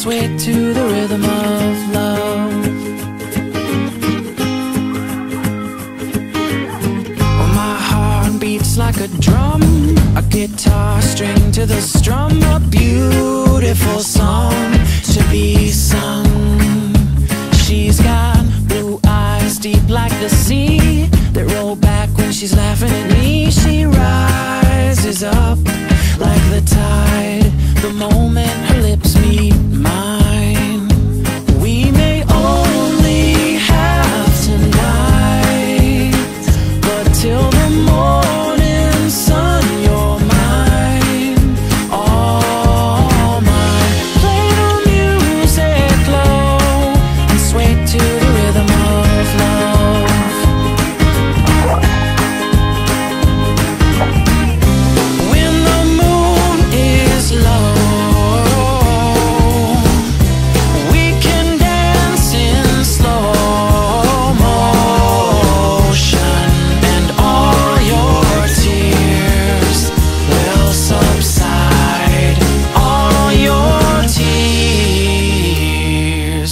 sway to the rhythm of love. Well, my heart beats like a drum, a guitar string to the strum, a beautiful song to be sung. She's got blue eyes deep like the sea that roll back when she's laughing at me. She rises up like the tide the moment her lips meet mine.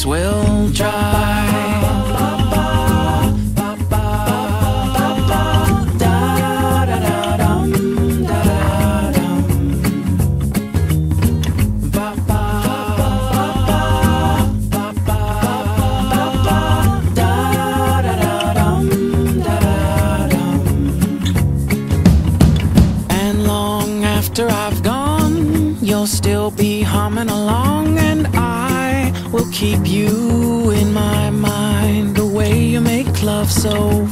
Will dry. And long after I've gone, you'll still be humming along, and I will keep you in my mind. The way you make love so